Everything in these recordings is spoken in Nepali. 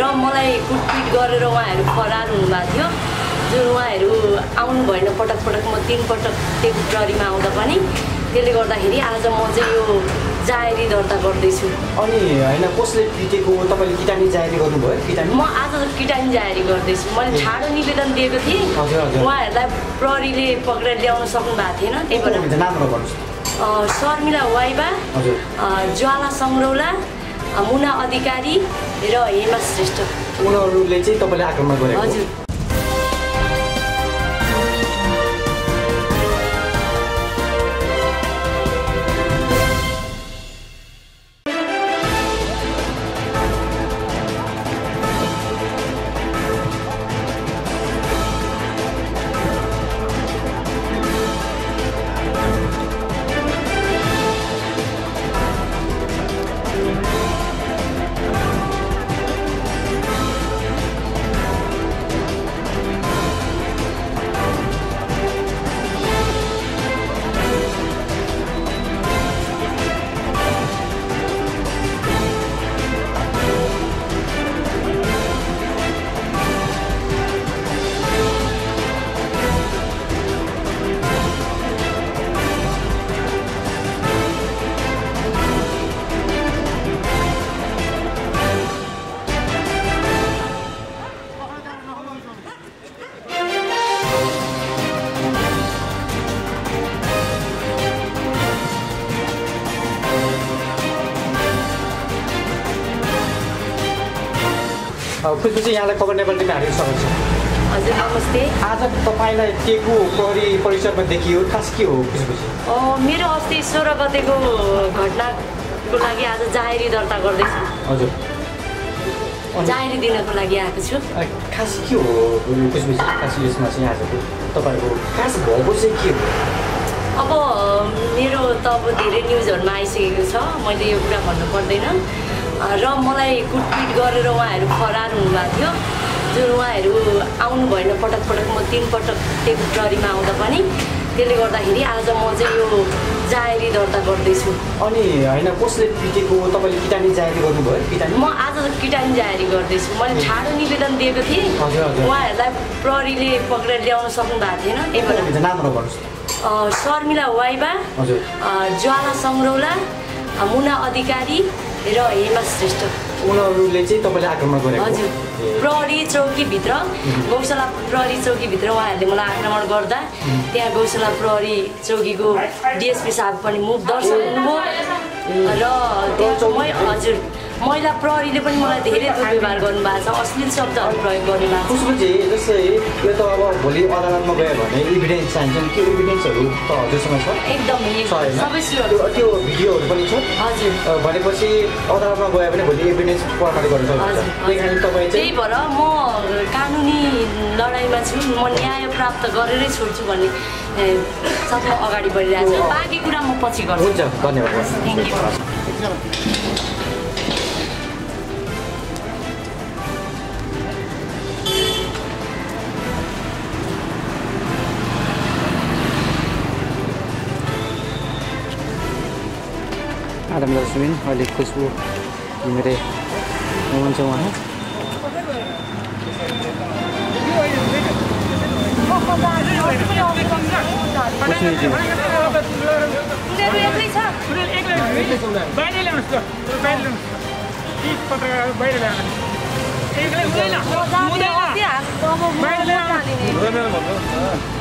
र मलाई कुटपिट गरेर उहाँहरू फरार हुनुभएको थियो। जुन उहाँहरू आउनु भएन पटक पटक म तिन पटक त्यो प्रहरीमा आउँदा पनि त्यसले गर्दाखेरि आज म चाहिँ यो जाहेरी दर्ता गर्दैछु। अनि होइन कसले पिटेको? तपाईँले किटानी जाहेरी गर्नुभयो? किटानी म आज किटानी जाहेरी गर्दैछु। मैले छाडो निवेदन दिएको थिएँ। उहाँहरूलाई प्रहरीले पक्रेर ल्याउन सक्नु भएको थिएन। त्यही भएर शर्मिला वाइबा ज्वाला सङ्ग्रौला मुना अधिकारी र हेमा श्रेष्ठ उनीहरूले चाहिँ तपाईँले आक्रमण गरेको? हजुर खुसी यहाँलाई खबर नेपाल टिममा हार्दिक स्वागत छ। हजुर नमस्ते। आज तपाईँलाई टेकु प्रहरी परिसरमा देखियो? खास के हो खुसी अँ, मेरो अस्ति सोह्र गतेको घटनाको लागि आज जाहेरी दर्ता गर्दैछु। हजुर। जाहेरी दिनको लागि आएको छु। खास के हो खुसी खास यसमा चाहिँ आजको तपाईँको खास भएको चाहिँ के हो? अब मेरो त अब धेरै न्युजहरूमा आइसकेको छ। मैले यो कुरा भन्नु पर्दैन। र मलाई कुटपिट गरेर उहाँहरू फरार हुनुभएको थियो। जुन उहाँहरू आउनु भएन पटक पटक म तिन पटक त्यो प्रहरीमा आउँदा पनि त्यसले गर्दाखेरि आज म चाहिँ यो जाहेरी दर्ता गर्दैछु। अनि होइन कसले पिटेको? तपाईँले किटानी जाहेरी गर्नुभयो? किटानी म आज किटानी जाहेरी गर्दैछु। मैले छाडो निवेदन दिएको थिएँ। उहाँहरूलाई प्रहरीले पक्रेर ल्याउन सक्नु भएको थिएन नाम अँ, शर्मिला वाइबा ज्वाला सङ्ग्रौला मुना अधिकारी र हेमा श्रेष्ठ उनीहरूले चाहिँ तपाईँले आक्रमण गरेको? हजुर प्रहरी चौकीभित्र गौशाला प्रहरी चौकीभित्र उहाँहरूले मलाई आक्रमण गर्दा त्यहाँ गौशाला प्रहरी चौकीको डिएसपी साहब पनि मुख दर्शन हुनुभयो र त्यहाँ मै हजुर महिला प्रहरीले पनि मलाई धेरै दुर्व्यवहार गर्नुभएको छ अश्लील शब्दहरू प्रयोग गर्नुभएको छ। जस्तै यो त अब भोलि अदालतमा गयो भने इभिडेन्स चाहिन्छ त्यो इभिडेन्सहरू त हजुरसँग छ? एकदम सबै त्यो भिडियोहरू पनि छ। हजुर। भनेपछि अदालतमा गयो भने भोलि इभिडेन्स प्रमाणित गर्न हजुर, त्यही भएर म कानुनी लडाइँमा छु म न्याय प्राप्त गरेरै छोड्छु भन्ने सबै अगाडि बढिरहेको छु। बाँकी कुरा म पछि गर्छु। हुन्छ धन्यवाद। थ्याङ्क यू हुँदैन बाहिर ल्याउनुहोस्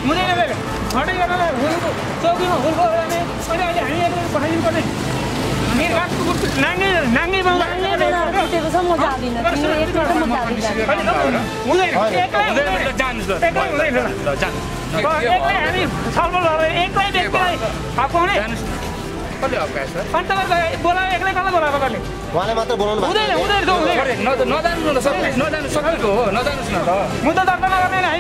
हुँदैन बाहिर हटै गरेर हुलको चौकीमा हुलको अनि अहिले अहिले हामी पठाइदिनु पर्ने उहाँले मात्र बोलाउनु न हो न त मुद्दा दर्ता नगर्ने हामी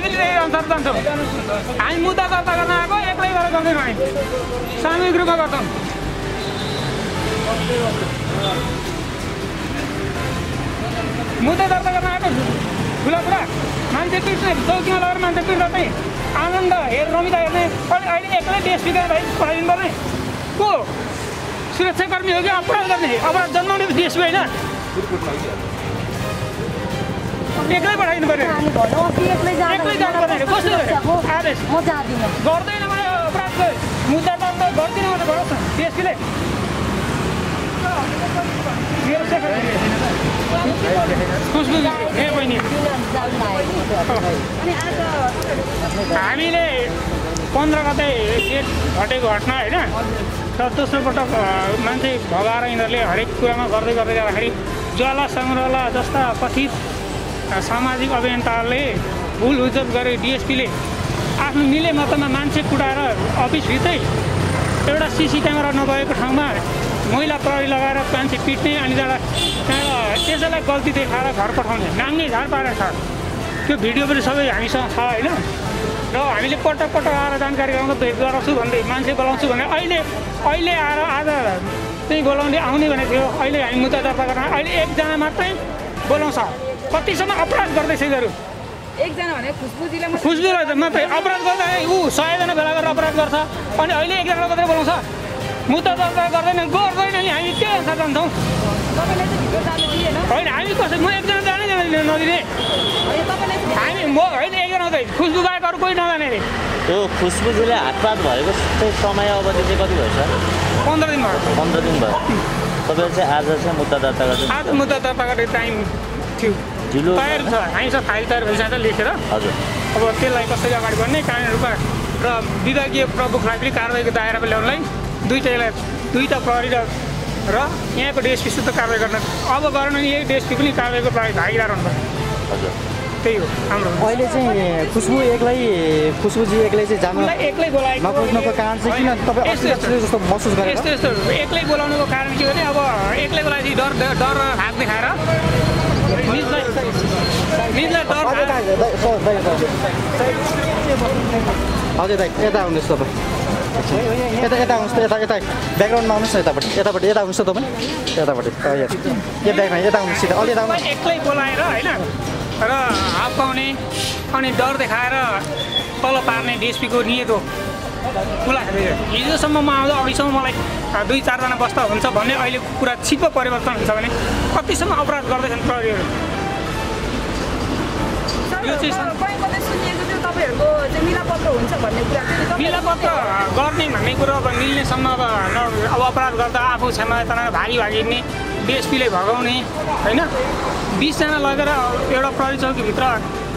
हामी मुद्दा दर्ता गर्न आएको एक्लै गरेर जाँदैनौँ हामी सामूहिक रूपमा गर्छौँ मुद्दा दर्ता गर्न आएको ठुलो कुरा मान्छे पिट्ने चौकीमा लगेर मान्छे पिट्दा चाहिँ आनन्द हेर रमिता हेर्ने अहिले अहिले एक्लै देश बिगार भाइ पठाइदिनु पर्ने को? सुरक्षाकर्मी हो कि अपराध गर्ने? अपराध जन्माउने देश होइन एक्लै पठाइदिनु पऱ्यो जाने भन्नु अस्ति एक्लै जाँदा एक्लै जानु पर्दैन कस्तो अब आदेश म जाँदिनँ गर्दैन भने अपराधको मुद्दा त गर्दिनँ भने गरोस् न डिएसपीले मेरो सेक्रेटरी खुसबु ए बहिनी हामीले पन्ध्र गते डेट घटेको घटना होइन र दोस्रो पटक अ, मान्छे भगाएर यिनीहरूले हरेक कुरामा गर्दै गर्दै जाँदाखेरि ज्वाला सङ्ग्रहला जस्ता कथित सामाजिक अभियन्ताहरूले भुल उज्जत गरे डिएसपीले आफ्नो मिले मतमा मान्छे कुटाएर अफिसभित्रै एउटा सिसी क्यामेरा नभएको ठाउँमा मैला प्रहरी लगाएर मान्छे पिट्ने अनि त्यहाँबाट त्यसैलाई गल्ती देखाएर घर पठाउने नाङ्गे झार पारेर छ। त्यो भिडियो पनि सबै हामीसँग छ होइन? र हामीले पटक पटक आएर जानकारी गराउँदा भेट गराउँछु भन्दै मान्छे बोलाउँछु भने अहिले अहिले आएर आज चाहिँ बोलाउने आउने भनेको थियो। अहिले हामी मुद्दा दर्ता गर्न अहिले एकजना मात्रै बोलाउँछ। कतिसम्म अपराध गर्दैछ यिनीहरू? एकजना भने खुसबुजीलाई मात्रै खुसबु रहेछ मात्रै अपराध गर्दा ऊ सयजना भेला गरेर अपराध गर्छ। अनि अहिले एकजना मात्रै बोलाउँछ। मुद्दा दर्ता गर्दैन गर्दैन नि हामी के अनुसार जान्छौँ होइन हामी कसै म एकजना जानै जाँदैन नदिने होइन तपाईँलाई चाहिँ हामी म होइन एकजना चाहिँ। खुसबु बाहेक अरू कोही नजाने अरे। त्यो खुसबुजीले हातपात भएको चाहिँ समय अवधि चाहिँ कति भयो सर? पन्ध्र दिन भयो। पन्ध्र दिन भयो। तपाईँले चाहिँ आज चाहिँ मुद्दा दर्ता गर्दै आज मुद्दा दर्ता गर्ने टाइम थियो। ढिलो तयार छ। हामीसँग फाइल तयार भइसकेको छ लेखेर। हजुर। अब त्यसलाई कसरी अगाडि बढ्ने कानुनी रूपमा र विभागीय प्रमुखलाई पनि कारवाहीको दायरामा ल्याउनलाई दुईटैलाई दुईवटा प्रहरी र र यहाँको डिएसपी सुध कारवाही गर्न अब गरेन भने यही डिएसपी पनि कारवाहीको लागि भागीदार हुनुपर्छ हजुर त्यही हो हाम्रो अहिले चाहिँ खुसबु एक्लै खुसबुजी एक्लै चाहिँ जानु एक्लै बोलाएको नखोज्नुको कारण चाहिँ किन तपाईँ जस्तो महसुस गरेर यस्तो यस्तो एक्लै बोलाउनुको कारण के भने अब एक्लै बोलाएपछि डर डर र हात देखाएर। हजुर दाइ यता आउनुहोस् तपाईँ यता यता आउनुहोस् त यता यता ब्याकग्राउन्डमा आउनुहोस् न यतापट्टि यतापट्टि यता आउनुहोस् त तपाईँ यतापट्टि यो ब्यागमा यता आउनुहोस् सिधा अलि यता एक्लै बोलाएर होइन र हात पाउने अनि डर देखाएर तल पार्ने डिएसपीको हो उसलाई हिजोसम्म म आउँदा अघिसम्म मलाई दुई चारजना बस्दा हुन्छ भन्ने अहिले कुरा छिटो परिवर्तन हुन्छ भने कतिसम्म अपराध गर्दैछन् प्रहरीहरू यो चाहिँ तपाईँहरूको चाहिँ मिलापत्र हुन्छ भन्ने कुरा चाहिँ तपाईँ- मिलापत्र गर्ने भन्ने कुरो अब मिल्नेसम्म अब अब अपराध गर्दा आफू क्षमा भागी भागिने डिएसपीले भगाउने होइन बिसजना लगेर एउटा प्रहरी चौकीभित्र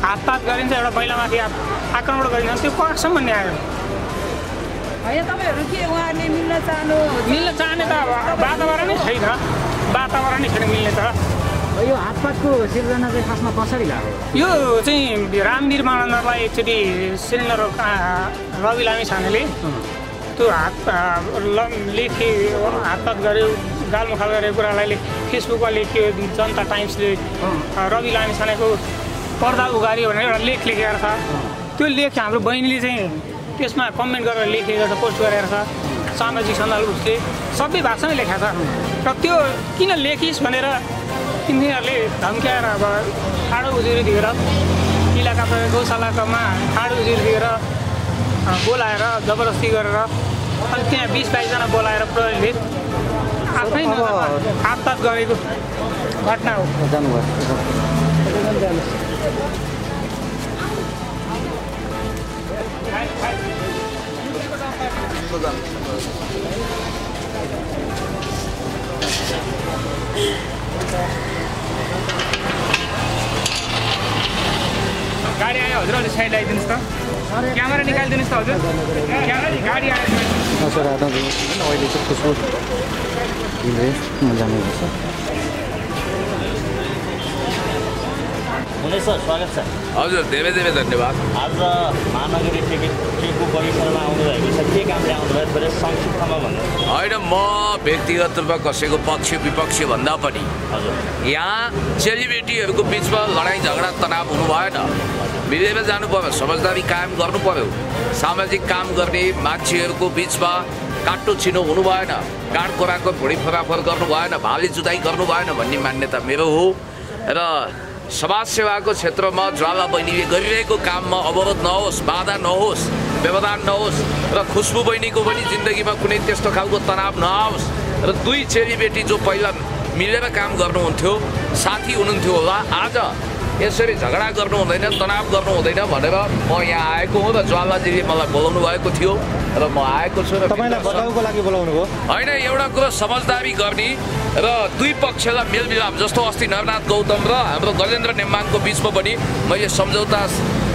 हातपात गरिन्छ एउटा महिलामाथि आक्रमण गरिन्छ त्यो कहाँसम्म न्याय हो होइन तपाईँहरू के उहाँहरूले मिल्न चाहनु मिल्न चाहने त अब वातावरणै छैन वातावरणै छैन मिल्ने त यो हातपातको सिर्जना चाहिँ खासमा कसरी लाग्यो? यो चाहिँ रामवीर एकचोटि सिलिन्डर रवि लामी छानेले त्यो हात लेखे हातपात गर्यो गालमुखाल गरेको कुरालाई फेसबुकमा लेख्यो जनता टाइम्सले। रवि लामी छानेको पर्दा उगार्यो भनेर एउटा लेख लेखेको छ। त्यो लेख हाम्रो बहिनीले चाहिँ त्यसमा कमेन्ट गरेर लेखेको छ पोस्ट गरेर छ। सामाजिक सञ्जाल उसले। सबै भाषामै लेखाएको छ। र त्यो किन लेखिस् भनेर तिनीहरूले धम्क्याएर अब ठाडो उजुरी दिएर इलाका गौशालाकामा ठाडो उजुरी दिएर बोलाएर जबरजस्ती गरेर अनि त्यहाँ बिस बाइसजना बोलाएर प्रहरीले आफ्नै हातपात गरेको घटना हो। जानुभयो गाडी आयो हजुर अलिक साइड लगाइदिनुहोस् त क्यामेरा निकालिदिनुहोस् त हजुर गाडी आयो अहिले चाहिँ खुसबु हुनेछ सर स्वागत छ हजुर धेरै धेरै धन्यवाद आज महानगरी टिकट टेकु परिसरमा आउनुभएको छ के कामले आउनुभयो थोरै संक्षिप्तमा भन्नु होइन म व्यक्तिगत रूपमा कसैको पक्ष विपक्ष भन्दा पनि हजुर यहाँ चेलीबेटीहरूको बिचमा लडाइँ झगडा तनाव हुनु भएन मिलेर जानु पर्यो समझदारी कायम गर्नु पर्यो सामाजिक काम गर्ने मान्छेहरूको बिचमा काटो छिनो हुनु भएन काँड कोराको भुँडी फराफर गर्नु भएन भाले जुदाइ गर्नु भएन भन्ने मान्यता मेरो हो र समाज सेवाको क्षेत्रमा ज्वाला बहिनीले गरिरहेको काममा अवरोध नहोस् बाधा नहोस् व्यवधान नहोस् र खुसबु बहिनीको पनि जिन्दगीमा कुनै त्यस्तो खालको तनाव नआओस्। र दुई चेलीबेटी जो पहिला मिलेर काम गर्नुहुन्थ्यो साथी हुनुहुन्थ्यो होला आज यसरी झगडा गर्नु हुँदैन तनाव गर्नु हुँदैन भनेर म यहाँ आएको हो र ज्वालाजीले मलाई बोलाउनु भएको थियो र म आएको छु र होइन एउटा कुरो समझदारी गर्ने र दुई पक्षलाई मेलमिलाप जस्तो अस्ति नरनाथ गौतम र हाम्रो गजेन्द्र नेम्बाङको बिचमा पनि मैले सम्झौता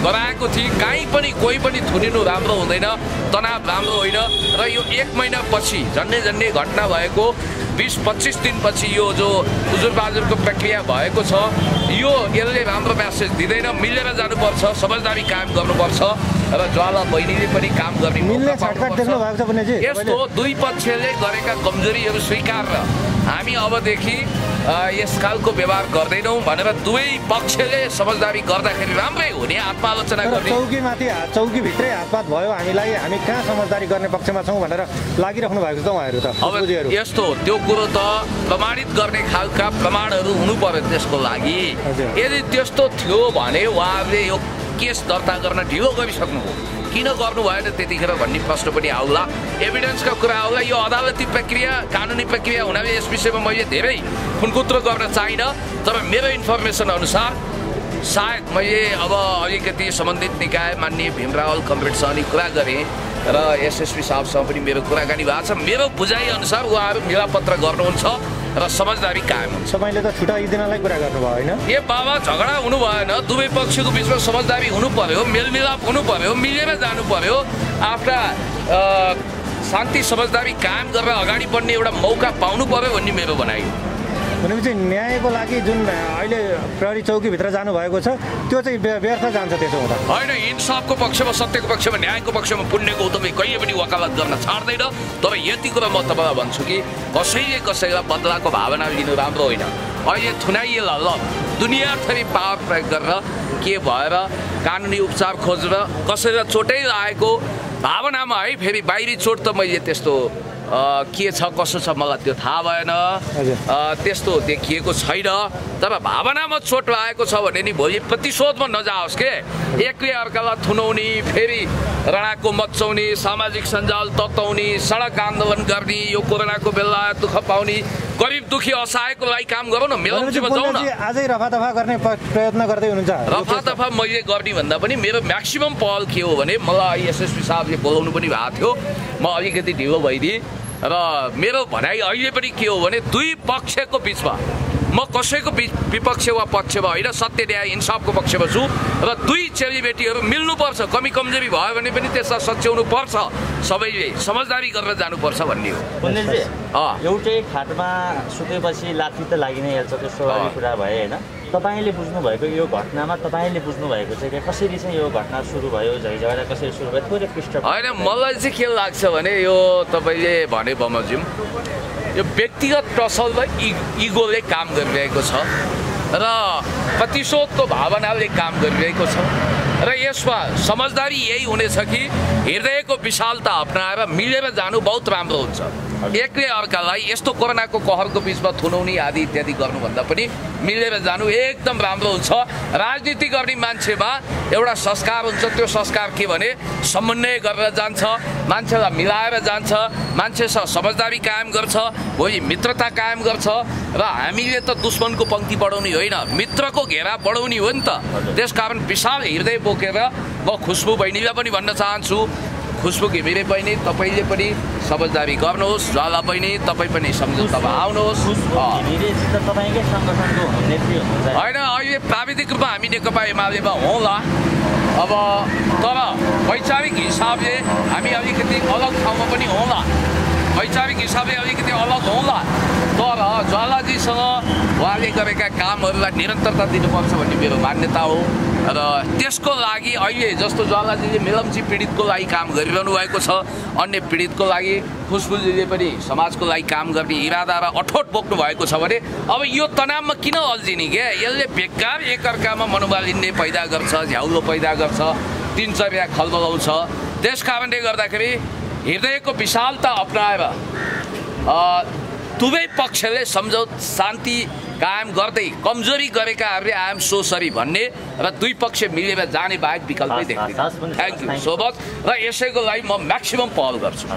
गराएको थिएँ। कहीँ पनि कोही पनि थुनिनु राम्रो हुँदैन तनाव राम्रो होइन र यो एक महिनापछि झन्डै झन्डै घटना भएको बिस पच्चिस दिनपछि यो जो हुजुर बाजुरको प्रक्रिया भएको छ यो यसले राम्रो म्यासेज दिँदैन। मिलेर जानुपर्छ समझदारी कायम गर्नुपर्छ र ज्वाला बहिनीले पनि काम गर्ने यस्तो दुई पक्षले गरेका कमजोरीहरू स्वीकारेर हामी अबदेखि यस खालको व्यवहार गर्दैनौँ भनेर दुवै पक्षले समझदारी गर्दाखेरि राम्रै हुने आत्मालोचना गर्ने। चौकीमाथि चौकीभित्रै हातपात भयो हामीलाई हामी कहाँ समझदारी गर्ने पक्षमा छौँ भनेर लागिराख्नु भएको छ उहाँहरू त अब यस्तो त्यो कुरो त प्रमाणित गर्ने खालका प्रमाणहरू हुनु पर्यो त्यसको लागि। यदि त्यस्तो थियो भने उहाँहरूले यो केस दर्ता गर्न ढिलो गरिसक्नु हो किन गर्नु भएन त्यतिखेर भन्ने प्रश्न पनि आउला। एभिडेन्सका कुरा आउला। यो अदालती प्रक्रिया कानुनी प्रक्रिया हुनाले यस विषयमा मैले धेरै खुनकुत्र गर्न चाहिनँ तर मेरो इन्फर्मेसन अनुसार सायद मैले अब अलिकति सम्बन्धित निकाय मान्य भीमरावल कमरेडसँग कुरा गरेँ र एसएसपी साहबसँग पनि मेरो कुराकानी भएको छ। मेरो बुझाइअनुसार उहाँहरू मिलापत्र गर्नुहुन्छ। र समझदारी कायम हुन्छ। तपाईँले त छुट्याइदिनलाई कुरा गर्नुभयो होइन? ए बाबा झगडा हुनु भएन। दुवै पक्षको बिचमा समझदारी हुनु पर्यो मेलमिलाप हुनु पर्यो मिलेर जानु पर्यो आफ्ना शान्ति समझदारी कायम गरेर अगाडि बढ्ने एउटा मौका पाउनु पर्यो भन्ने मेरो भनाइ भनेपछि न्यायको लागि जुन अहिले प्रहरी चौकीभित्र जानुभएको छ त्यो चाहिँ व्य- व्यर्थ जान्छ त्यसो हुँदा। होइन इन्साफको पक्षमा सत्यको पक्षमा न्यायको पक्षमा पुण्य गौतमले कहिले पनि वकालत गर्न छाड्दैन। तर यति कुरा म तपाईँलाई भन्छु कि कसैले कसैलाई बदलाको भावना लिनु राम्रो होइन। अहिले थुनाइएला ल दुनियाँ थरी पावर प्रयोग गरेर के भएर कानुनी उपचार खोजेर कसैलाई चोटै लागेको भावनामा है फेरि बाहिरी चोट त मैले त्यस्तो के छ कसो छ मलाई त्यो थाहा भएन। त्यस्तो देखिएको छैन। तर भावनामा चोट लागेको छ भने नि भोलि प्रतिशोधमा नजाओस् के? एकले अर्कालाई थुनाउने फेरि रणाको मचाउने सामाजिक सञ्जाल तताउने सडक आन्दोलन गर्ने यो कोरोनाको बेला दुःख पाउने गरिब दुखी असहायको लागि काम गरौँ न मेलम्चीमा जाउँ न। आजै रफादफा गर्ने प- प्रयत्न गर्दै हुनुहुन्छ। रफा। दफा मैले गर्ने भन्दा पनि मेरो म्याक्सिमम् पहल के हो भने मलाई एसएसपी साहबले बोलाउनु पनि भएको थियो। म अलिकति ढिलो भइदिएँ। र मेरो भनाइ अहिले पनि के हो भने दुई पक्षको बिचमा म कसैको विपक्ष वा पक्षमा होइन सत्य न्याय इन्साफको पक्षमा छु। र दुई चेलीबेटीहरू मिल्नुपर्छ कमी कमजोरी भयो भने पनि त्यसलाई सच्याउनु पर्छ सबैले समझदारी गरेर जानुपर्छ भन्ने हो। एउटै खाटमा सुतेपछि लाठी त लागि नै हाल्छ त्यो स्वाभाविक अँ। कुरा भयो होइन? तपाईँले बुझ्नुभएको यो घटनामा तपाईँले बुझ्नु भएको चाहिँ कसरी चाहिँ यो घटना सुरु भयो झैझगडा कसरी सुरु भयो थोरै पृष्ठ होइन मलाई चाहिँ के लाग्छ भने यो तपाईँले भने बमोजिम यो व्यक्तिगत टसल र इगोले काम गरिरहेको छ र प्रतिशोधको भावनाले काम गरिरहेको छ। र यसमा समझदारी यही हुनेछ कि हृदयको विशालता अप्नाएर मिलेर जानु बहुत राम्रो हुन्छ। एकले अर्कालाई यस्तो कोरोनाको कहरको बिचमा थुनाउने आदि इत्यादि गर्नुभन्दा पनि मिलेर जानु एकदम राम्रो हुन्छ। राजनीति गर्ने मान्छेमा एउटा संस्कार हुन्छ। त्यो संस्कार के भने समन्वय गरेर जान्छ। मान्छेलाई मिलाएर जान्छ। मान्छेसँग समझदारी कायम गर्छ। भोलि मित्रता कायम गर्छ। र हामीले त दुश्मनको पङ्क्ति बढाउने होइन। मित्रको घेरा बढाउने हो नि त। त्यसकारण विशाल हृदय बोकेर म खुसबु बहिनीलाई पनि भन्न चाहन्छु। खुसबु घिमिरे बहिनी तपाईँले पनि समझदारी गर्नुहोस्। ज्वाला बहिनी तपाईँ पनि सम्झौतामा आउनुहोस्। होइन अहिले प्राविधिक रूपमा हामी नेकपा एमालेमा हौँला अब तर वैचारिक हिसाबले हामी अलिकति अलग ठाउँमा पनि हौँला वैचारिक हिसाबले अलिकति अलग हौँला तर ज्वालाजीसँग उहाँले गरेका कामहरूलाई निरन्तरता दिनुपर्छ भन्ने मेरो मान्यता हो। र त्यसको लागि अहिले जस्तो ज्वालाजीले मेलम्ची पीडितको लागि काम गरिरहनु भएको छ अन्य पीडितको लागि खुसबुजीले पनि समाजको लागि काम गर्ने इरादा र अठोट बोक्नु भएको छ भने अब यो तनावमा किन अल्झिने के? यसले बेकार एकअर्कामा मनोमालिन्य पैदा गर्छ झ्याउलो पैदा गर्छ दिनचर्या खलबलाउँछ। त्यस कारणले गर्दाखेरि हृदयको विशालता अप्नाएर दुवै पक्षले सम्झौ शान्ति कायम गर्दै कमजोरी गरेकाहरूले आएम सो सरी भन्ने र दुई पक्ष मिलेर जाने बाहेक विकल्पै देख्दैन। पनि थ्याङ्क यू सो मच र यसैको लागि म म्याक्सिमम् पहल गर्छु।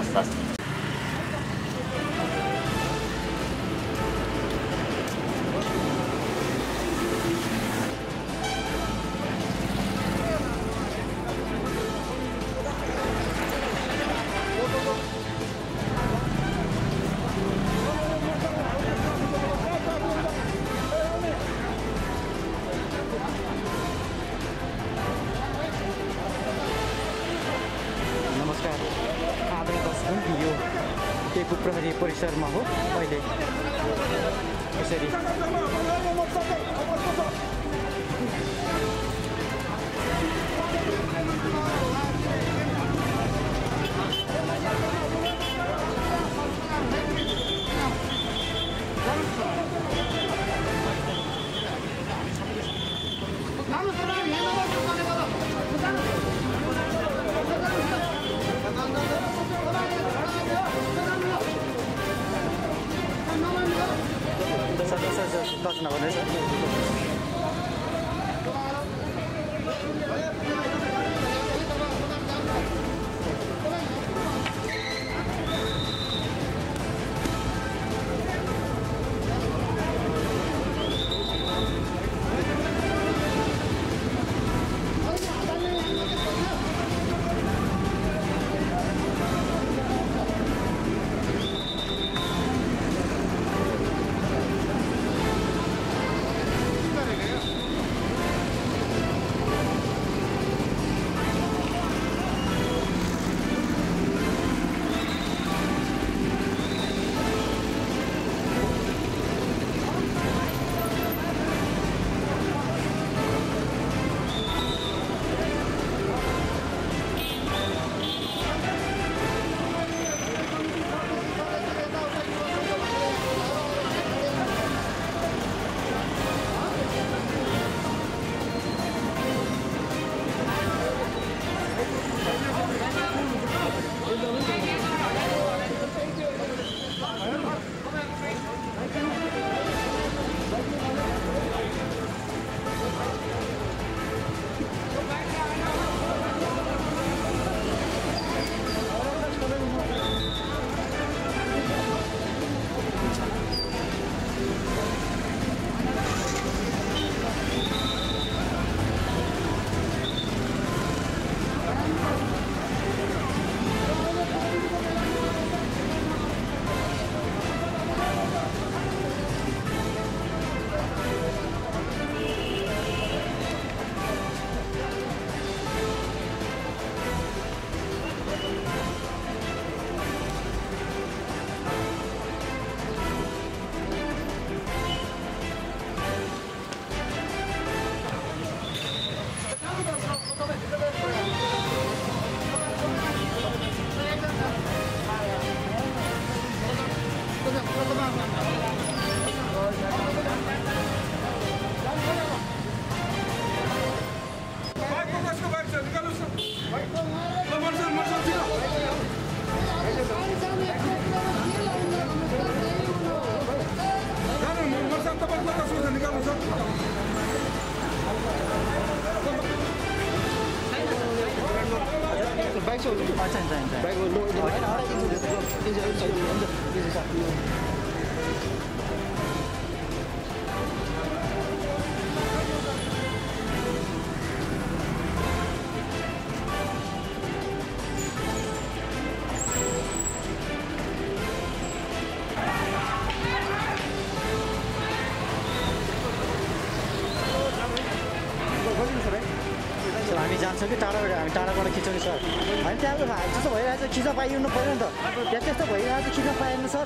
टाढाबाट हामी टाढाबाट खिच्छौँ नि सर हामी त्यहाँको त्यस्तो भइरहेको छ खिच्न पाइनु पऱ्यो नि त त्यहाँ त्यस्तो भइरहेको छ खिच्न पाएन सर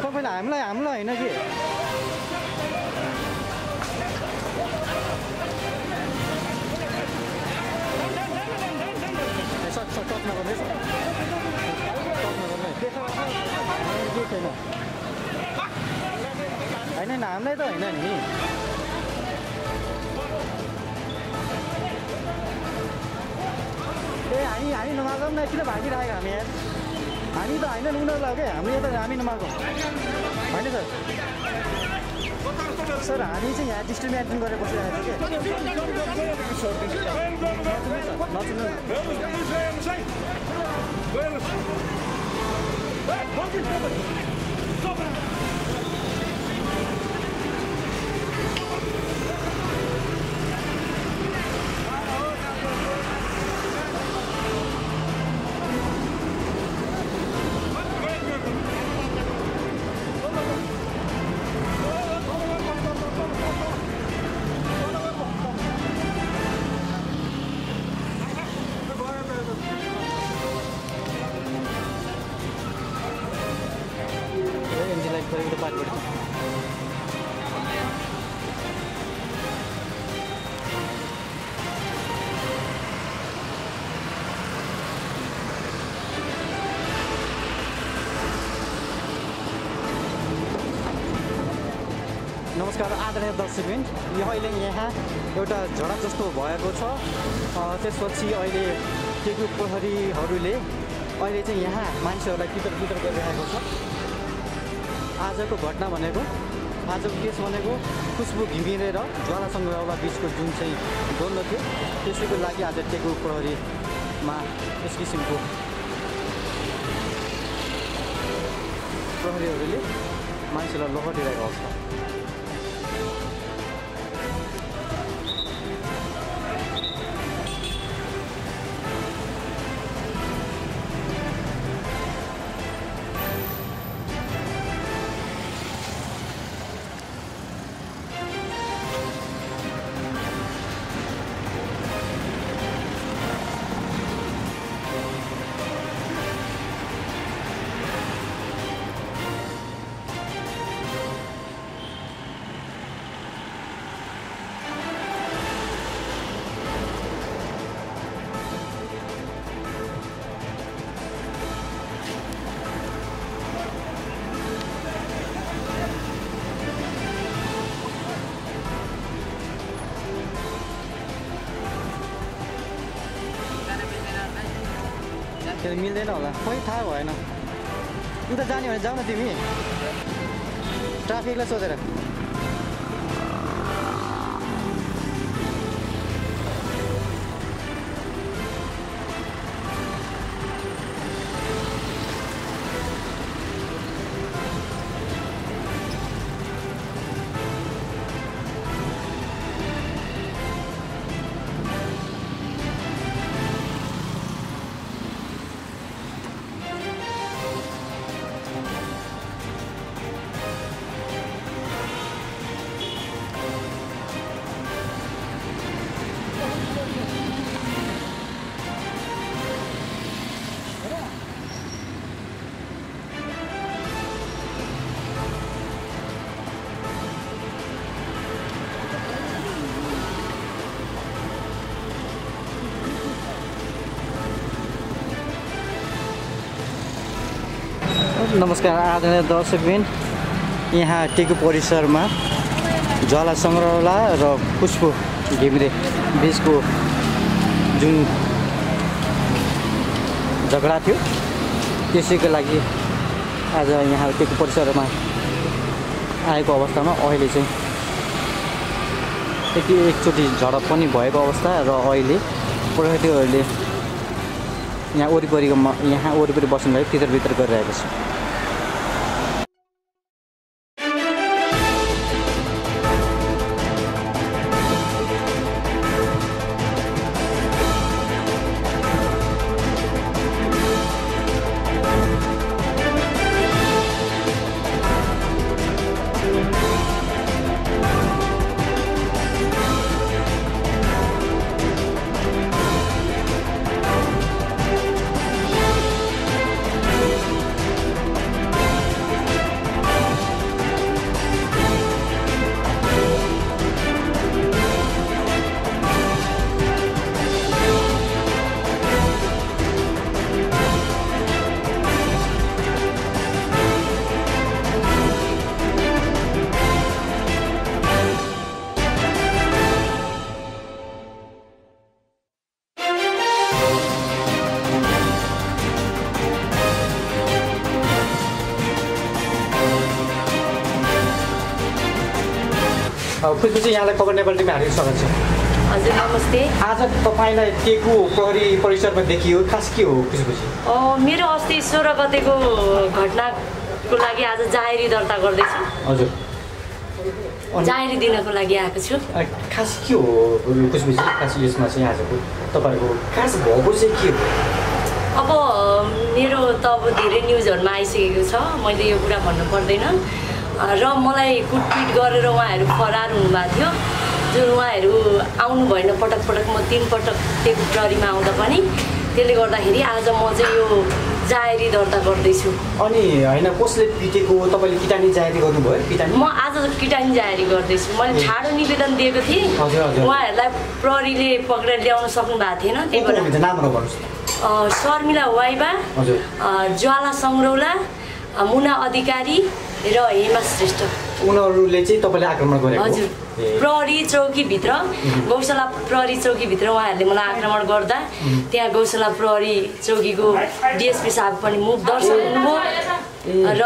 तपाईँले हामीलाई हामीलाई होइन कि सर सर टच नगर्नु है सर टच नगर्नु है केही छैन होइन होइन हामीलाई त होइन नि ए हामी हामी नमागौँ न किन भागिरहेको हामी यहाँ हामी त होइन उनीहरूलाई के हाम्रो यता हामी नमागौँ होइन सर सर हामी चाहिँ यहाँ डिस्ट्रिक्ट मेन्टेन गरेर बसिरहेको छ कि आदरणीय दर्शकबिन यो अहिले यहाँ एउटा झडप जस्तो भएको छ। त्यसपछि अहिले टेकु प्रहरीहरूले अहिले चाहिँ यहाँ मान्छेहरूलाई तितर बितर गरिरहेको छ। आजको घटना भनेको आजको केस भनेको खुसबु घिमिरे र ज्वाला सङ्ग्रहला बिचको जुन चाहिँ द्वन्द्व थियो त्यसैको लागि आज टेकु प्रहरीमा यस किसिमको प्रहरीहरूले मान्छेलाई लखटिरहेको अवस्था। त्यो मिल्दैन होला खोइ थाहा भएन उता जाने भने जाऊ न तिमी ट्राफिकलाई सोधेर नमस्कार आदरणीय दर्शकबिन। यहाँ टेकु परिसरमा ज्वाला सङ्ग्रहालय र पुष्प घिमिरे बिचको जुन झगडा थियो त्यसैको लागि आज यहाँ टेकु परिसरमा आएको अवस्थामा अहिले चाहिँ यति एकचोटि झडप पनि भएको अवस्था र अहिले प्रहरीहरूले यहाँ वरिपरिको म यहाँ वरिपरि बस्नुलाई तितर गरिरहेको छ। खुसी यहाँलाई खबर नेपाल टिभी हार्दिक स्वागत छ। हजुर नमस्ते। आज तपाईँलाई टेकु प्रहरी परिसरमा देखियो? खास के हो खुसी मेरो अस्ति सोह्र गतेको घटनाको लागि आज जाहेरी दर्ता गर्दैछु। हजुर। जाहेरी दिनको लागि आएको छु। खास के हो खुसी खास यसमा चाहिँ आजको तपाईँको खास भएको चाहिँ के हो? अब मेरो त अब धेरै न्युजहरूमा आइसकेको छ। मैले यो कुरा भन्नु पर्दैन। र मलाई कुटपिट गरेर उहाँहरू फरार हुनुभएको थियो। जुन उहाँहरू आउनु भएन पटक पटक म तिन पटक टेकु प्रहरीमा आउँदा पनि त्यसले गर्दाखेरि आज म चाहिँ यो जाहेरी दर्ता गर्दैछु। अनि होइन कसले पिटेको? तपाईँले किटानी जाहेरी गर्नुभयो? किटानी म आज किटानी जाहेरी गर्दैछु। मैले ठाडो निवेदन दिएको थिएँ। उहाँहरूलाई प्रहरीले पक्रेर ल्याउन सक्नु भएको थिएन। त्यही भएर शर्मिला वाइबा ज्वाला सङ्ग्रौला मुना अधिकारी र हेमा श्रेष्ठ। उनीहरूले चाहिँ तपाईँले आक्रमण गरेको हजुर। प्रहरी चौकीभित्र गौशाला प्रहरी चौकीभित्र उहाँहरूले मलाई आक्रमण गर्दा त्यहाँ गौशाला प्रहरी चौकीको डिएसपी साहब पनि मुख दर्शन हुनुभयो। र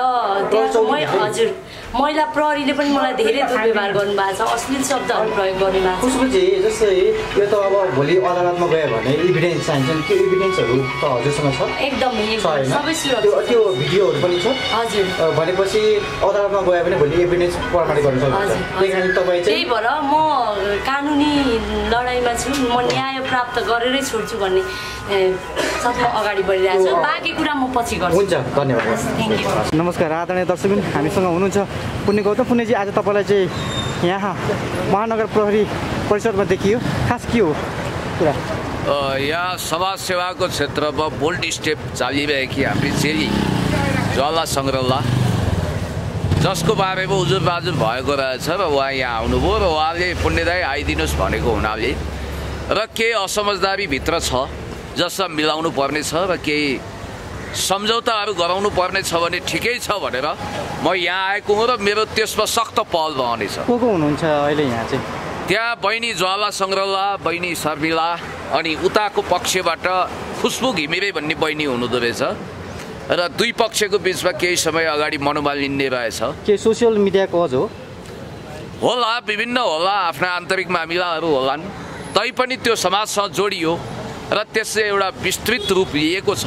त्यहाँ मै हजुर। महिला प्रहरीले पनि मलाई धेरै दुर्व्यवहार गर्नुभएको छ अश्लील शब्दहरू प्रयोग गर्नुभएको छ। जस्तै यो त अब भोलि अदालतमा गयो भने इभिडेन्स चाहिन्छन् त्यो इभिडेन्सहरू त हजुरसँग छ? एकदम सबै त्यो भिडियोहरू पनि छ? हजुर। भनेपछि अदालतमा गयो भने भोलि एभिडेन्स प्रमाणित गर्न हजुर, त्यही कारण तपाईँ त्यही चाहिँ भएर म कानुनी लडाइँमा छु म न्याय प्राप्त गरेरै छोड्छु भन्ने अगाडि बढिरहेको छु। बाँकी कुरा म पछि गर्छु। हुन्छ धन्यवाद। नमस्कार आदरणीय दर्शकबिन हामीसँग हुनुहुन्छ पुण्य गौतम पुण्यजी आज तपाईँलाई चाहिँ यहाँ महानगर प्रहरी परिषदमा देखियो। खास के हो कुरा? यहाँ समाज सेवाको क्षेत्रमा बोल्ड स्टेप चालिरहेकी हाम्री चेली ज्वाला सङ्ग्रौला जसको बारेमा उजुर बाजुर भएको रहेछ र उहाँ यहाँ आउनुभयो र उहाँले पुण्यदाय आइदिनुहोस् भनेको हुनाले। र केही असमझदारीभित्र छ जसमा मिलाउनु पर्ने छ र केही सम्झौताहरू गराउनु पर्ने छ भने ठिकै छ भनेर म यहाँ आएको हुँ र मेरो त्यसमा सख्त पहल रहनेछ को को हुनुहुन्छ अहिले यहाँ चाहिँ? त्यहाँ बहिनी ज्वाला सङ्ग्रौला बहिनी शर्मिला अनि उताको पक्षबाट खुसबु घिमिरे भन्ने बहिनी हुनुहुँदो रहेछ र दुई पक्षको बिचमा केही समय अगाडि मनोमालिन्य रहेछ। के सोसियल मिडियाको अझ हो? होला विभिन्न होला आफ्ना आन्तरिक मामिलाहरू होलान् तैपनि त्यो समाजसँग जोडियो र त्यसले एउटा विस्तृत रूप लिएको छ।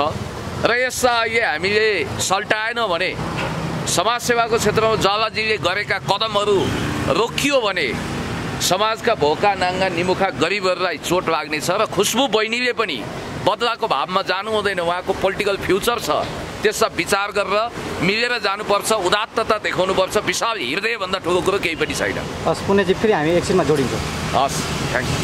र यसलाई हामीले सल्टाएन भने समाजसेवाको क्षेत्रमा ज्वालाजीले गरेका कदमहरू रोकियो भने समाजका भोका नाङ्गा निमुखा गरिबहरूलाई चोट लाग्नेछ र खुसबु बहिनीले पनि बदलाको भावमा जानु हुँदैन। उहाँको पोलिटिकल फ्युचर छ त्यसमा विचार गरेर मिलेर जानुपर्छ उदात्तता देखाउनुपर्छ विशाल हृदयभन्दा ठुलो कुरो केही पनि छैन। हस् पुण्यजी फेरि हामी एकछिनमा जोडिन्छौँ। हस् थ्याङ्क यू।